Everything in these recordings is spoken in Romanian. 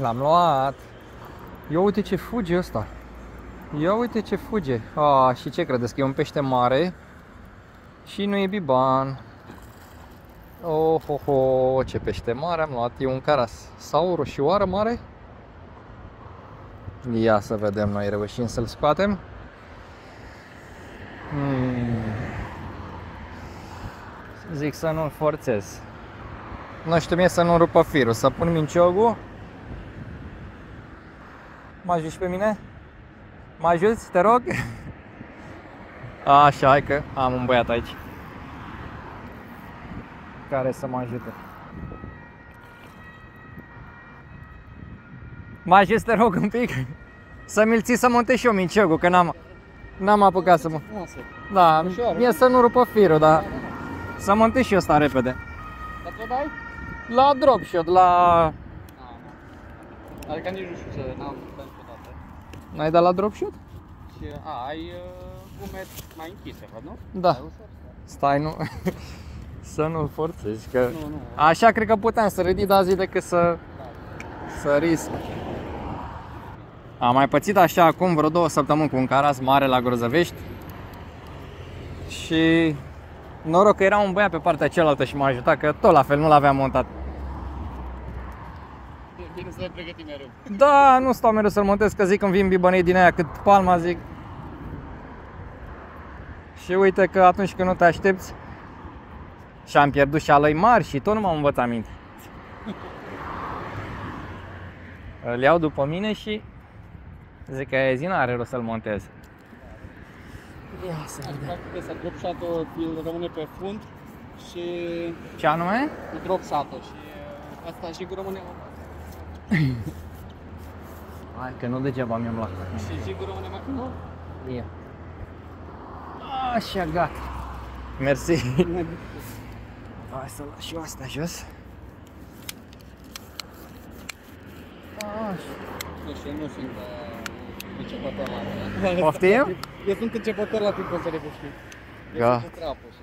L-am luat. Ia uite ce fuge ăsta. Ia uite ce fuge. Ah, și ce credeți? Că e un pește mare și nu e biban. Oh, ho, ho, ce pește mare am luat. E un caras sau o roșioară mare? Ia să vedem, noi reușim să-l scoatem. Hmm. Zic să nu-l forțez. Nu știu mie să nu rupă firul, să pun minciogul. Mă ajuți pe mine? Mă ajuți, te rog? Așa, hai că am un băiat aici care să mă ajute. Mă ajut, te rog un pic? Să mi-l ții să montez și eu minciogul, că n-am, n-am apucat să mă... Da, mie să nu rupă firul, dar să montez și eu ăsta repede. Dar tu dai? La drop shot, la... Adică nici nu știu ce, n-am dat niciodată. N-ai dat la drop shot? Și, a, ai uh, gume mai închise, văd, nu? Da. Ai ușor? Stai, nu... să nu-l forțezi, că... Nu, nu. Așa cred că puteam să ridic, dar zi decât să... să risc. Am mai pățit așa acum vreo două săptămâni cu un caras mare la Grozăvești și noroc că era un băiat pe partea cealaltă și m-a ajutat, că tot la fel nu l-aveam montat. E bine să le pregătim mereu. Da, nu stau mereu să-l montez, că zic când vin bibănei din aia cât palma, zic. Și uite că atunci când nu te aștepți și am pierdut și alăi mari și tot nu m-am învățat minte. Îl iau după mine și zic că zi n-are rost să-l montez. Ia să Practic să drop shot-ul îl rămâne pe fund și Ce anume? cu drop shot-ul și uh, asta și rămâne Hai că nu degeaba mi-am luat. și jigul rămâne mai nu? Ia. Așa, gata. Mersi. Hai să las și eu asta jos. Așa. Nu știu, nu sunt uh, începător la Poftim? Eu sunt începător la timpul să le știu. Eu Da. sunt cu crapul și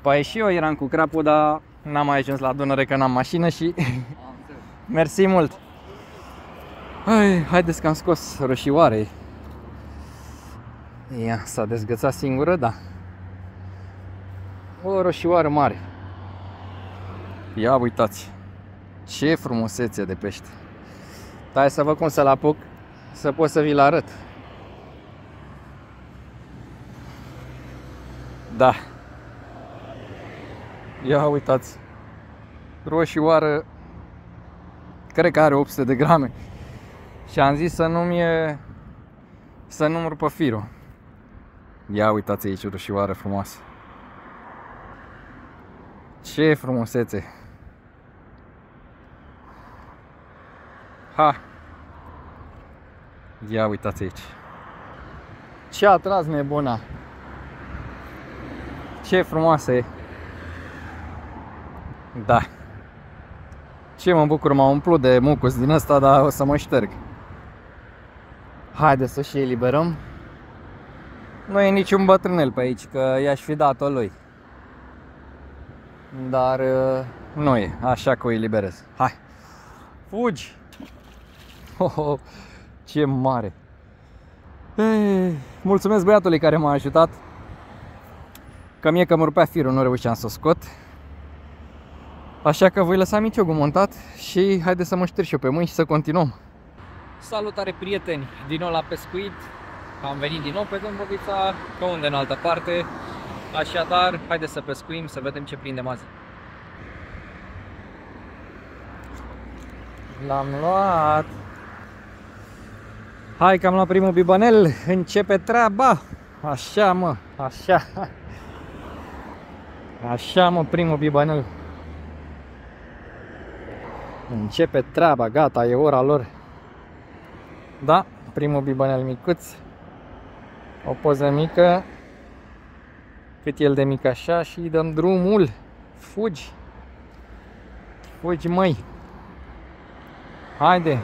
Păi și eu eram cu crapul, dar n-am mai ajuns la Dunăre că n-am mașină și am înțeles. Mersi mult. Hai, haideți că am scos roșioare. Ia, s-a dezgățat singură, da. O roșioară mare. Ia uitați. Ce frumusețe de pește. Hai să văd cum să-l apuc, să pot să vi-l arăt. Da. Ia uitați. Roșioară. Cred că are 800 de grame. Și am zis să nu-mi e... să nu-mi rupă firul. Ia uitați aici o roșioară frumoasă. Ce frumusețe. Ha. Ia uitați aici. Ce a tras nebuna. Ce frumoasă e. Da. Ce mă bucur, m-am umplut de mucus din asta, dar o să mă șterg. Haide să și eliberăm. Nu e niciun bătrânel pe aici, că i-aș fi dat-o lui. Dar uh, nu e, așa că o eliberez. Hai, fugi! Oh, oh, ce mare! Ei, mulțumesc băiatului care m-a ajutat. Că mie că mă rupea firul, nu reușeam să o scot. Așa că voi lăsa miciogul montat și haide să mă șterg și eu pe mâini și să continuăm. Salutare prieteni, din nou la pescuit. Am venit din nou pe Dâmbovița, pe unde în altă parte. Așadar, haide să pescuim, să vedem ce prindem azi. L-am luat. Hai că am luat primul bibanel, începe treaba. Așa mă, așa. Așa mă, primul bibanel. Începe treaba, gata, e ora lor. Da, primul bibanel micuț. O poză mică. Cât el de mic așa și îi dăm drumul. Fugi. Fugi, măi. Haide.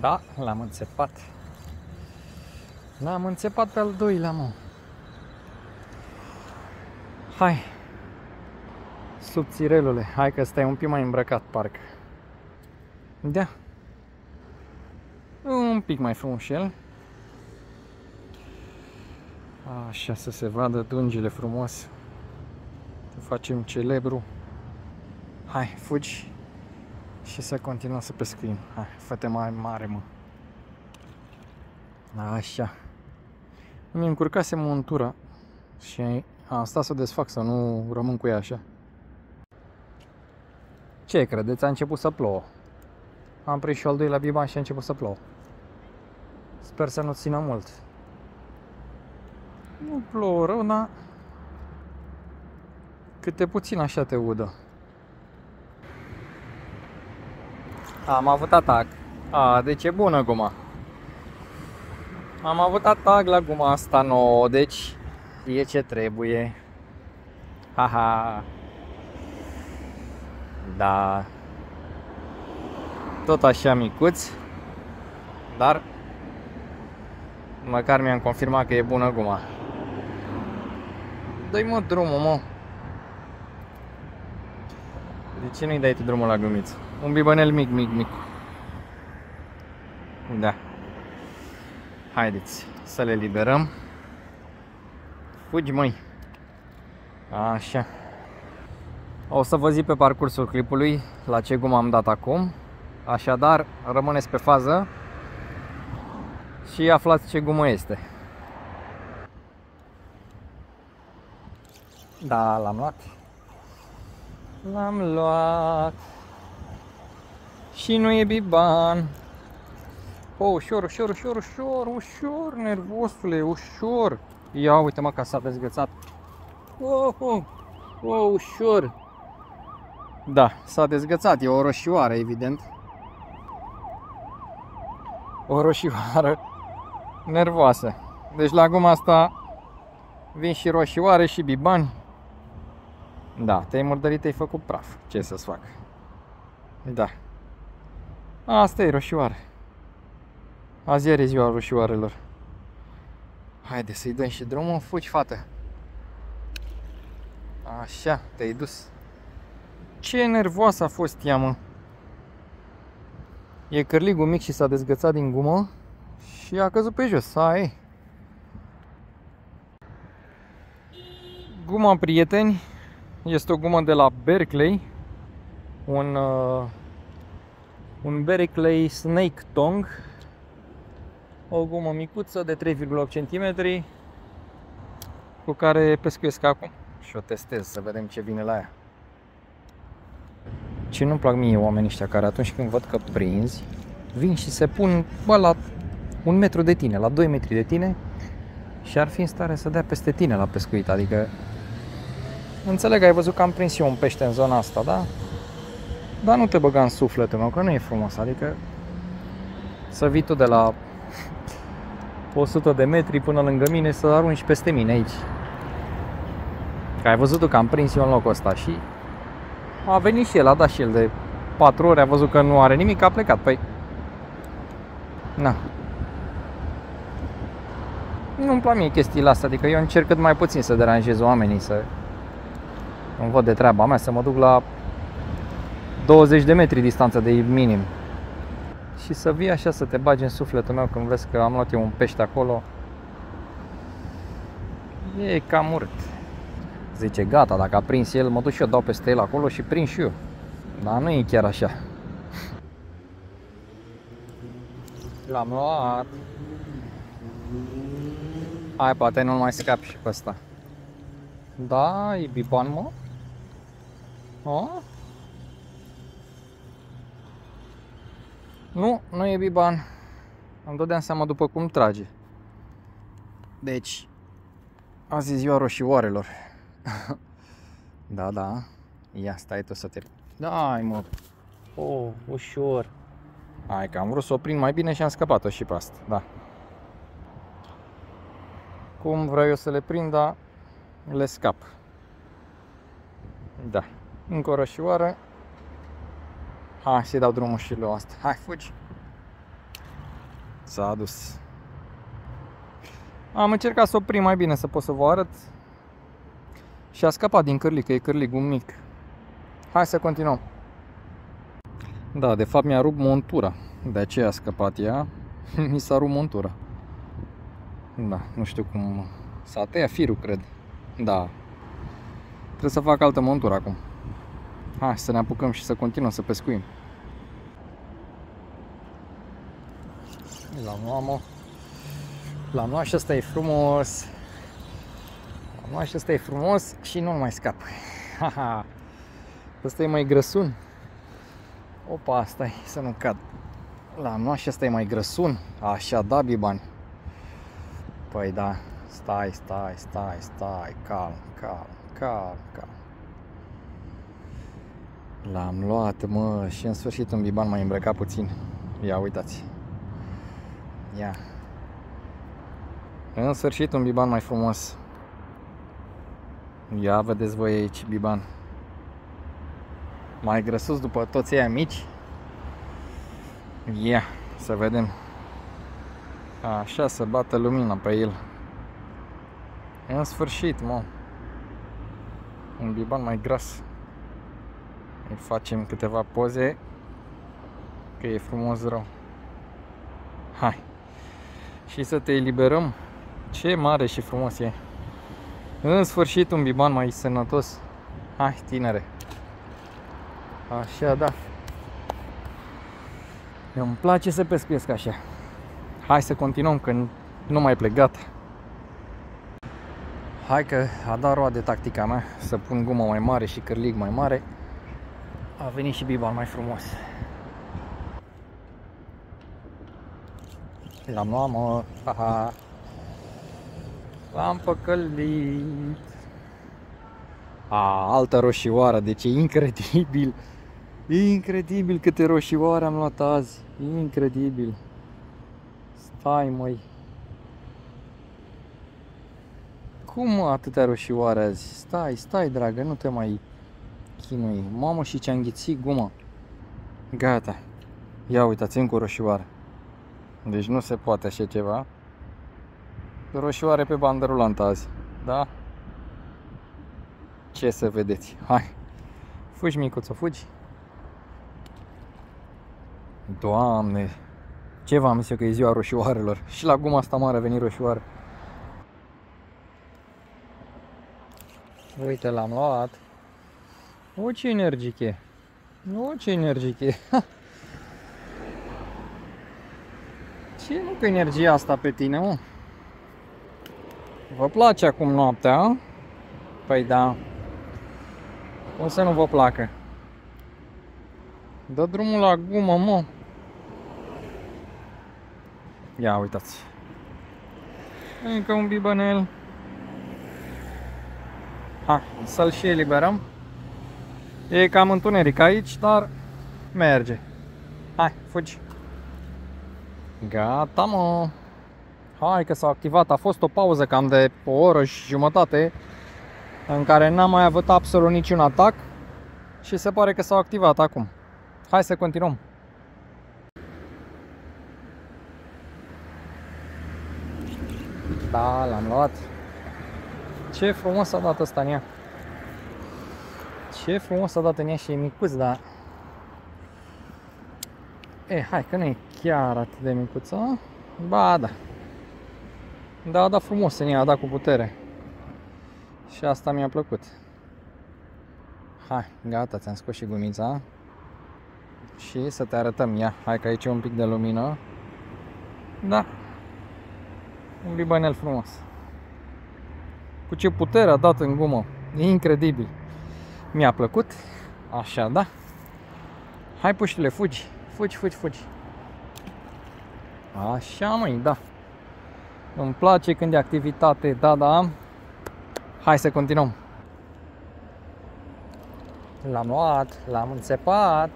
Da, l-am înțepat. L-am înțepat pe al doilea, mă. Hai. Subțirelule, hai că stai un pic mai îmbrăcat, parcă. Da. Un pic mai frumos el. Așa să se vadă dungile frumos. Să facem celebru. Hai, fugi și să continuăm să pescuim. Hai, fă mai mare, mă. Așa. Mi încurcase montura și am stat să o desfac să nu rămân cu ea așa. Ce credeți? A început să plouă. Am prins și al doilea biban și a început să plouă. Sper să nu țină mult. Nu plouă rău, dar câte puțin așa te udă. Am avut atac. A, deci e bună guma. Am avut atac la guma asta nouă, deci e ce trebuie. Haha. Da. Tot așa micuț. Dar măcar mi-am confirmat că e bună guma. Dă-i mă drumul, mă. De ce nu-i dai tu drumul la gumiță? Un bibănel mic, mic, mic. Da. Haideți să le liberăm. Fugi, măi. Așa. O să vă zic pe parcursul clipului la ce gumă am dat acum. Așadar, rămâneți pe fază și aflați ce gumă este. Da, l-am luat. L-am luat. Și nu e biban. Oh, ușor, ușor, ușor, ușor, ușor, nervosule, ușor. Ia uite mă că s-a dezgățat. Oh, oh, oh, ușor. Da, s-a dezgățat, e o roșioară, evident. O roșioară nervoasă. Deci la guma asta vin și roșioare și bibani. Da, te-ai murdărit, te-ai făcut praf. Ce să-ți fac? Da. Asta e roșioare. Azi iar e ziua roșioarelor. Haide să-i dăm și drumul, fugi, fată. Așa, te-ai dus. Ce nervoasă a fost ea, mă. E cărligul mic și s-a dezgățat din gumă și a căzut pe jos. Ai. Guma, prieteni, este o gumă de la Berkeley. Un, uh, un Berkeley Snake Tongue. O gumă micuță de 3,8 cm cu care pescuiesc acum și o testez să vedem ce vine la ea. Ce nu-mi plac mie oamenii ăștia care atunci când văd că prinzi, vin și se pun bă, la un metru de tine, la 2 metri de tine și ar fi în stare să dea peste tine la pescuit. Adică, înțeleg, ai văzut că am prins eu un pește în zona asta, da? Dar nu te băga în sufletul meu, că nu e frumos. Adică, să vii tu de la 100 de metri până lângă mine să arunci peste mine aici. Că ai văzut că am prins eu în locul ăsta și a venit și el, a dat și el de 4 ore, a văzut că nu are nimic, a plecat. Păi, na. Nu-mi plac mie chestiile astea, adică eu încerc cât mai puțin să deranjez oamenii, să îmi văd de treaba mea, să mă duc la 20 de metri distanță de minim. Și să vii așa să te bagi în sufletul meu când vezi că am luat eu un pește acolo. E cam urât. Zice, gata, dacă a prins el, mă duc și eu, dau peste el acolo și prind și eu. Dar nu e chiar așa. L-am luat. Hai, poate nu mai scap și pe ăsta. Da, e biban, mă. O? Nu, nu e biban. Am dădeam seama după cum trage. Deci, azi e ziua roșioarelor. da, da. Ia, stai tu să te... Dai, mă. Oh, ușor. Hai că am vrut să o prind mai bine și am scăpat-o și pe asta, da. Cum vreau eu să le prind, dar le scap. Da. Încă o roșioară. Hai să-i dau drumul și lui asta. Hai, fugi. S-a adus. Am încercat să o prind mai bine, să pot să vă arăt. Și a scăpat din cârlig, că e cârligul mic. Hai să continuăm. Da, de fapt mi-a rupt montura. De aceea a scăpat ea. Mi s-a rupt montura. Da, nu știu cum... S-a tăiat firul, cred. Da. Trebuie să fac altă montură acum. Hai să ne apucăm și să continuăm să pescuim. L-am luat, mă. L-am luat și ăsta e frumos. L-am luat și ăsta e frumos și nu mai scap. Haha. Ăsta e mai grăsun. Opa, stai să nu cad. L-am luat și ăsta e mai grăsun. Așa, da, bibani. Păi da, stai, stai, stai, stai, calm, calm, calm, calm. L-am luat, mă, și în sfârșit un biban mai îmbrăcat puțin. Ia, uitați. Ia. În sfârșit un biban mai frumos. Ia vedeți voi aici biban. Mai grăsus după toți ei mici. Ia, să vedem. Așa să bată lumina pe el. În sfârșit, mă. Un biban mai gras. Îi facem câteva poze. Că e frumos rău. Hai. Și să te eliberăm. Ce mare și frumos e. În sfârșit un biban mai sănătos. Hai, tinere. Așa, da. Îmi place să pescuiesc așa. Hai să continuăm, că nu mai plec, gata. Hai că a dat roade tactica mea, să pun gumă mai mare și cârlig mai mare. A venit și biban mai frumos. L-am luat, mă. Aha. L-am păcălit. A, altă roșioară, deci e incredibil. Incredibil câte roșioare am luat azi. Incredibil. Stai, măi. Cum atâtea roșioare azi? Stai, stai, dragă, nu te mai chinui. Mamă, și ce-a înghițit guma. Gata. Ia uitați, încă o roșioară. Deci nu se poate așa ceva. Roșioare pe bandă rulantă azi. Da? Ce să vedeți? Hai. Fugi, micuță, fugi. Doamne, ce v-am zis eu că e ziua roșioarelor? Și la guma asta mare a venit roșioară. Uite, l-am luat. O, ce energic e. O, ce energic e. ce nu cu energia asta pe tine, mă? Vă place acum noaptea? Păi da. Cum să nu vă placă? Dă drumul la gumă, mă. Ia uitați. Încă un bibănel. Ha, să-l și eliberăm. E cam întuneric aici, dar merge. Hai, fugi. Gata, mă. Hai că s-a activat. A fost o pauză cam de o oră și jumătate în care n-am mai avut absolut niciun atac și se pare că s-au activat acum. Hai să continuăm. Da, l-am luat. Ce frumos a dat ăsta în ea. Ce frumos a dat în ea și e micuț, dar... E, hai, că nu e chiar atât de micuță. Ba, da. Da, da frumos în ea, a dat cu putere. Și asta mi-a plăcut. Hai, gata, ți-am scos și gumița. Și să te arătăm ea. Hai că aici e un pic de lumină. Da, un libanel frumos. Cu ce putere a dat în gumă. E incredibil. Mi-a plăcut. Așa, da? Hai, puștile, fugi. Fugi, fugi, fugi. Așa, măi, da. Îmi place când e activitate, da, da. Hai să continuăm. L-am luat, l-am înțepat.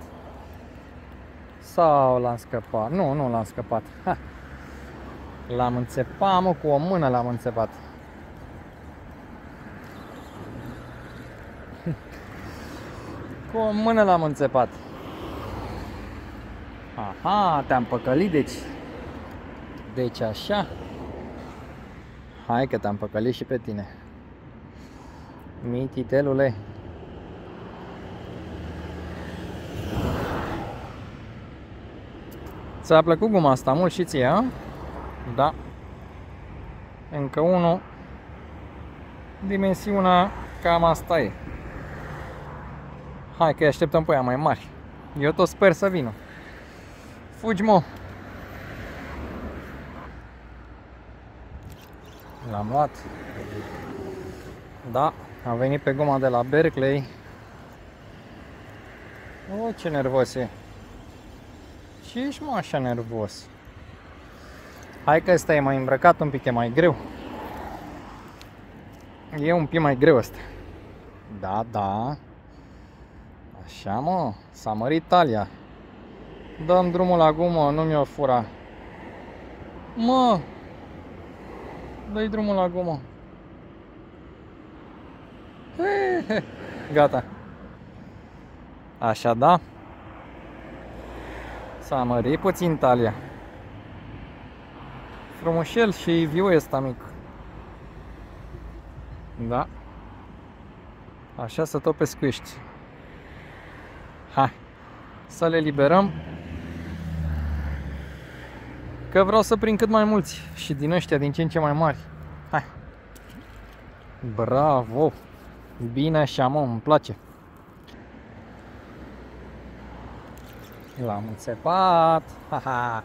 Sau l-am scăpat? Nu, nu l-am scăpat. Ha. L-am înțepat, mă, cu o mână l-am înțepat. Cu o mână l-am înțepat. Aha, te-am păcălit, deci. Deci așa. Hai că te-am păcălit și pe tine. Mititelule. Ți-a plăcut guma asta mult și ție, a? Da. Încă unul. Dimensiunea cam asta e. Hai că așteptăm pe aia mai mari. Eu tot sper să vină. Fugi, mă! L-am luat. Da, a venit pe guma de la Berkeley. O, ce nervos e. Ce ești mă așa nervos? Hai că ăsta e mai îmbrăcat un pic, e mai greu. E un pic mai greu ăsta. Da, da. Așa mă, s-a mărit talia. Dăm drumul la gumă, nu mi-o fura. Mă! Dă-i drumul la gumă. He, he. Gata. Așa, da? S-a mărit puțin talia. Frumușel și viu ăsta mic. Da. Așa să tot pescuiești. Hai. Să le liberăm. Că vreau să prind cât mai mulți și din ăștia din ce în ce mai mari. Hai. Bravo. Bine așa, mă, îmi place. L-am înțepat. Ha, ha.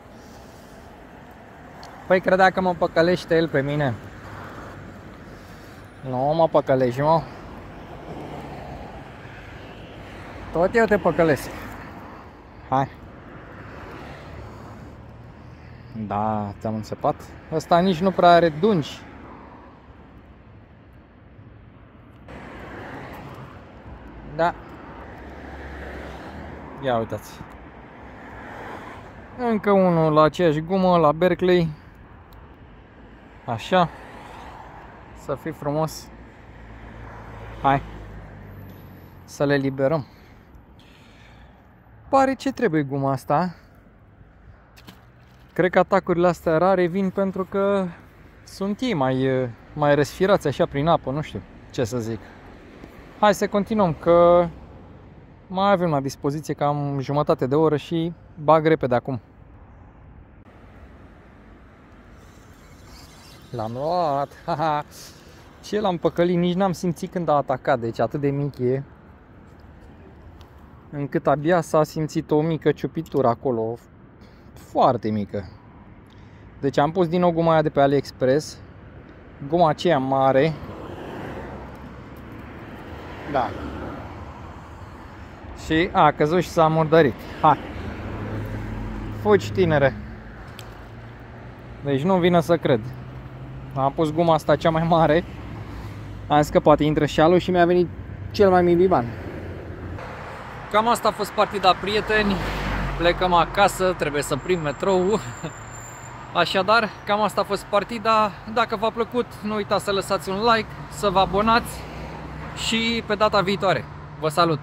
Păi credea că mă păcălește el pe mine. Nu mă păcălești, mă. Tot eu te păcălesc. Hai. Da, ți-am înțepat. Ăsta nici nu prea are dungi. Da. Ia uitați. Încă unul la aceeași gumă, la Berkeley. Așa. Să fie frumos. Hai. Să le liberăm. Pare ce trebuie guma asta. Cred că atacurile astea rare vin pentru că sunt ei mai, mai resfirați așa prin apă, nu știu ce să zic. Hai să continuăm că mai avem la dispoziție cam jumătate de oră și bag repede acum. L-am luat, haha. Ce l-am păcălit, nici n-am simțit când a atacat, deci atât de mic e. Încât abia s-a simțit o mică ciupitură acolo, foarte mică. Deci am pus din nou guma aia de pe AliExpress, guma aceea mare. Da. Și a căzut și s-a murdărit. Hai. Fugi, tinere. Deci nu vine să cred. Am pus guma asta cea mai mare. Am zis că poate intră șalul și mi-a venit cel mai mic biban. Cam asta a fost partida, prieteni. Plecăm acasă, trebuie să prind metrou. Așadar, cam asta a fost partida. Dacă v-a plăcut, nu uitați să lăsați un like, să vă abonați și pe data viitoare. Vă salut!